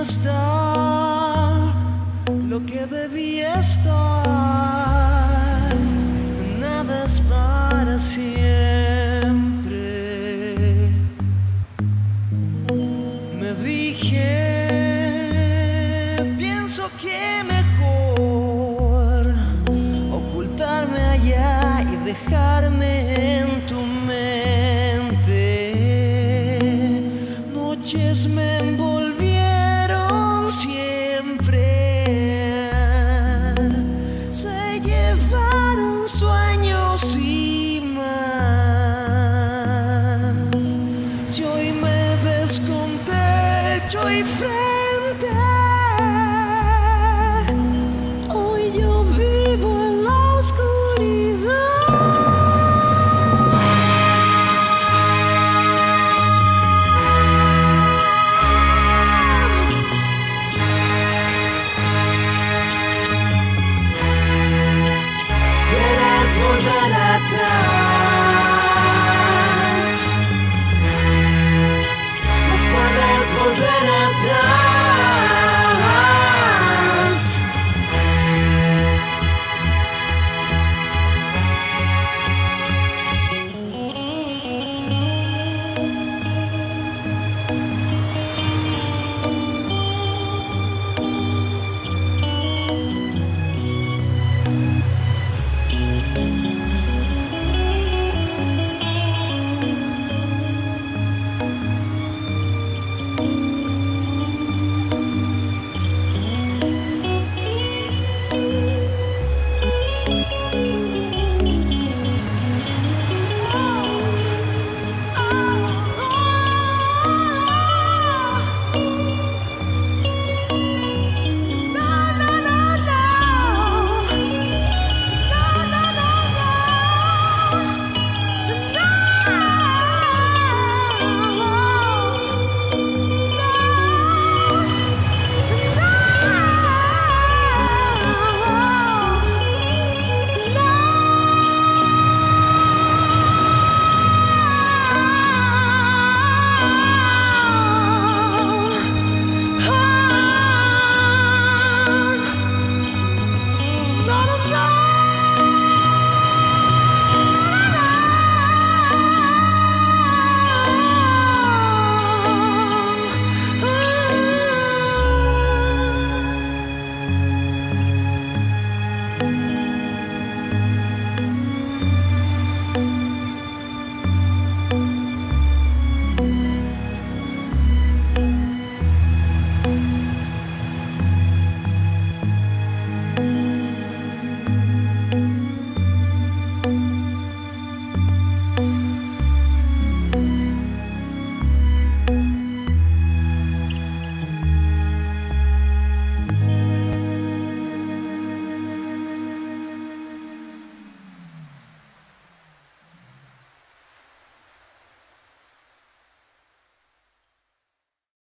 estar lo que debía estar. Nada es para siempre. Me dije, pienso que mejor ocultarme allá y dejarme en tu mente. Noches me sfogliare la trama